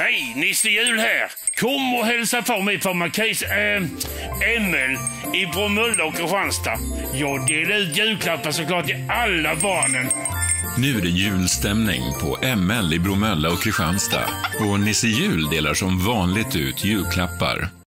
Hej, Nisse Jul här. Kom och hälsa på mig på Markis eh, ML i Bromölla och Kristianstad. Jag delar ut julklappar såklart till alla barnen. Nu är det julstämning på ML i Bromölla och Kristianstad. Och Nisse Jul delar som vanligt ut julklappar.